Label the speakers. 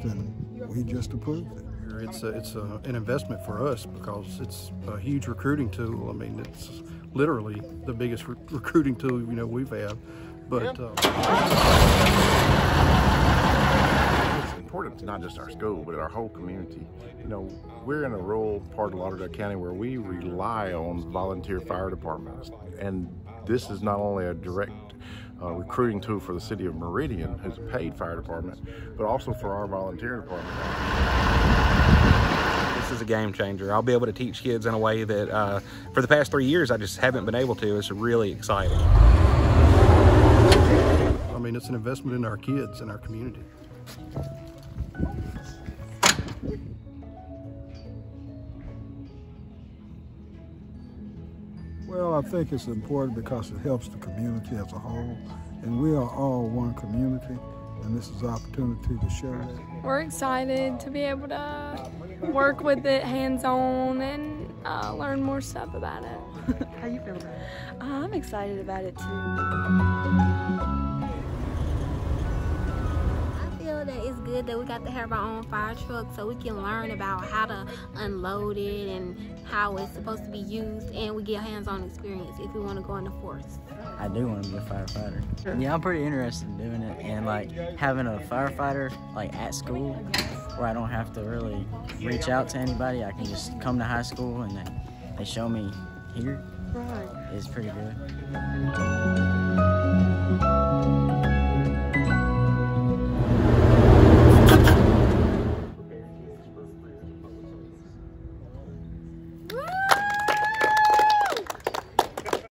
Speaker 1: and we just approved it.
Speaker 2: It's a, it's a, an investment for us because it's a huge recruiting tool. I mean, it's literally the biggest re- recruiting tool you know we've had. But uh,
Speaker 3: It's important to not just our school, but our whole community. You know, we're in a rural part of Lauderdale County where we rely on volunteer fire departments. And this is not only a direct uh, recruiting tool for the city of Meridian, who's a paid fire department, but also for our volunteer department.
Speaker 4: This is a game changer. I'll be able to teach kids in a way that uh, for the past three years I just haven't been able to. It's really exciting.
Speaker 2: I mean, it's an investment in our kids and our community.
Speaker 1: Well, I think it's important because it helps the community as a whole, and we are all one community, and this is an opportunity to show that.
Speaker 5: We're excited to be able to work with it hands-on and uh, learn more stuff about it.
Speaker 6: How you feel about it?
Speaker 7: I'm excited about it too.
Speaker 8: Good that we got to have our own fire truck so we can learn about how to unload it and how it's supposed to be used and we get hands-on experience if we want to go in the force.
Speaker 9: I do want to be a firefighter. Yeah, I'm pretty interested in doing it and like having a firefighter like at school where I don't have to really reach out to anybody. I can just come to high school and they, they show me here
Speaker 6: Right.
Speaker 9: is pretty good.